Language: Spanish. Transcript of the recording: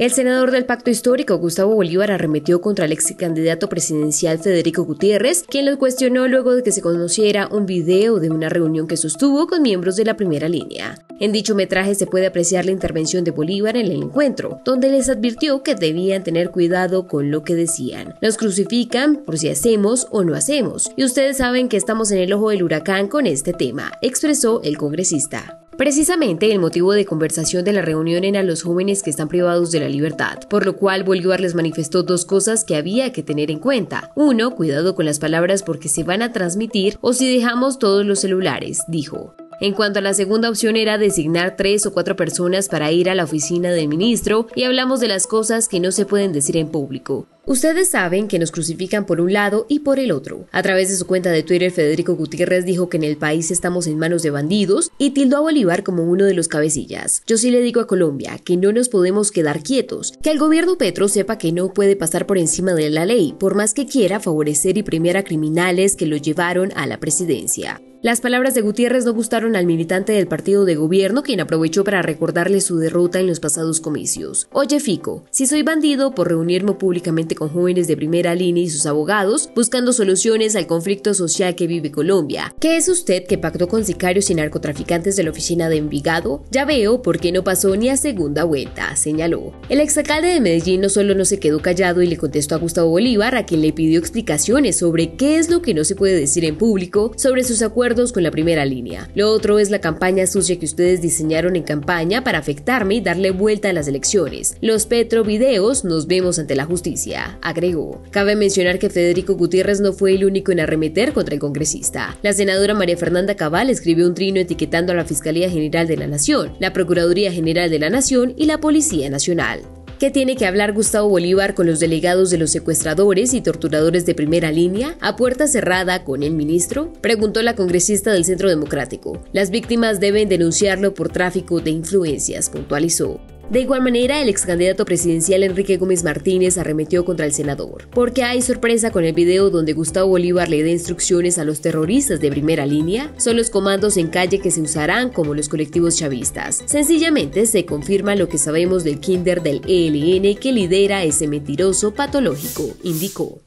El senador del Pacto Histórico, Gustavo Bolívar, arremetió contra el ex candidato presidencial Federico Gutiérrez, quien lo cuestionó luego de que se conociera un video de una reunión que sostuvo con miembros de la primera línea. En dicho metraje se puede apreciar la intervención de Bolívar en el encuentro, donde les advirtió que debían tener cuidado con lo que decían. Nos crucifican por si hacemos o no hacemos, y ustedes saben que estamos en el ojo del huracán con este tema, expresó el congresista. Precisamente el motivo de conversación de la reunión era los jóvenes que están privados de la libertad, por lo cual Bolívar les manifestó dos cosas que había que tener en cuenta. Uno, cuidado con las palabras porque se van a transmitir o si dejamos todos los celulares, dijo. En cuanto a la segunda opción era designar tres o cuatro personas para ir a la oficina del ministro y hablamos de las cosas que no se pueden decir en público. Ustedes saben que nos crucifican por un lado y por el otro. A través de su cuenta de Twitter, Federico Gutiérrez dijo que en el país estamos en manos de bandidos y tildó a Bolívar como uno de los cabecillas. Yo sí le digo a Colombia que no nos podemos quedar quietos, que el gobierno Petro sepa que no puede pasar por encima de la ley, por más que quiera favorecer y premiar a criminales que lo llevaron a la presidencia. Las palabras de Gutiérrez no gustaron al militante del partido de gobierno, quien aprovechó para recordarle su derrota en los pasados comicios. Oye, Fico, si soy bandido por reunirme públicamente con jóvenes de primera línea y sus abogados, buscando soluciones al conflicto social que vive Colombia, ¿qué es usted que pactó con sicarios y narcotraficantes de la oficina de Envigado? Ya veo por qué no pasó ni a segunda vuelta, señaló. El exalcalde de Medellín no solo no se quedó callado y le contestó a Gustavo Bolívar, a quien le pidió explicaciones sobre qué es lo que no se puede decir en público sobre sus acuerdos con la primera línea. Lo otro es la campaña sucia que ustedes diseñaron en campaña para afectarme y darle vuelta a las elecciones. Los Petro videos nos vemos ante la justicia, agregó. Cabe mencionar que Federico Gutiérrez no fue el único en arremeter contra el congresista. La senadora María Fernanda Cabal escribió un trino etiquetando a la Fiscalía General de la Nación, la Procuraduría General de la Nación y la Policía Nacional. ¿Qué tiene que hablar Gustavo Bolívar con los delegados de los secuestradores y torturadores de primera línea a puerta cerrada con el ministro? Preguntó la congresista del Centro Democrático. Las víctimas deben denunciarlo por tráfico de influencias, puntualizó. De igual manera, el ex candidato presidencial Enrique Gómez Martínez arremetió contra el senador, porque hay sorpresa con el video donde Gustavo Bolívar le da instrucciones a los terroristas de primera línea. Son los comandos en calle que se usarán como los colectivos chavistas. Sencillamente se confirma lo que sabemos del kinder del ELN que lidera ese mentiroso patológico, indicó.